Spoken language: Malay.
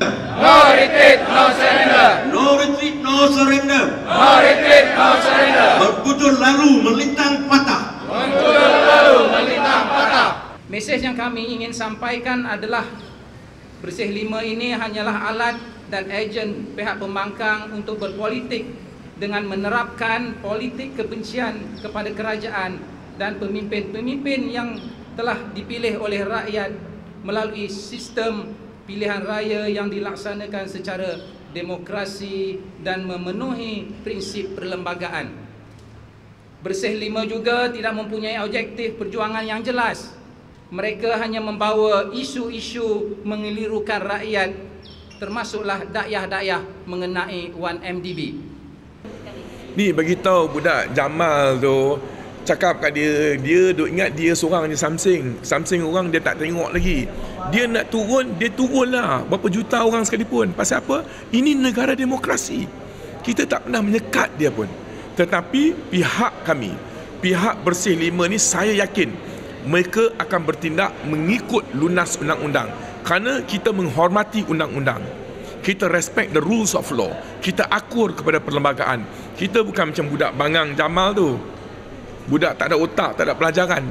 No retreat, no surrender. No retreat, no surrender. No retreat, no surrender. Berkutul lalu melintang patah. Mengkutul lalu melintang patah. Mesej yang kami ingin sampaikan adalah Bersih Lima ini hanyalah alat dan ejen pihak pembangkang untuk berpolitik dengan menerapkan politik kebencian kepada kerajaan dan pemimpin-pemimpin yang telah dipilih oleh rakyat melalui sistem pilihan raya yang dilaksanakan secara demokrasi dan memenuhi prinsip perlembagaan. Bersih Lima juga tidak mempunyai objektif perjuangan yang jelas. Mereka hanya membawa isu-isu mengelirukan rakyat termasuklah dakyah-dakyah mengenai 1MDB. Ni bagi tahu budak Jamal tu cakap kat dia dia duk ingat dia seorang je Samsung. Samsung orang dia tak tengok lagi. Dia nak turun, dia turun lah. Berapa juta orang sekalipun. Pasal apa? Ini negara demokrasi. Kita tak pernah menyekat dia pun. Tetapi pihak kami, pihak Bersih Lima ni saya yakin mereka akan bertindak mengikut lunas undang-undang kerana kita menghormati undang-undang kita respect the rules of law kita akur kepada perlembagaan kita bukan macam budak bangang Jamal tu budak tak ada otak tak ada pelajaran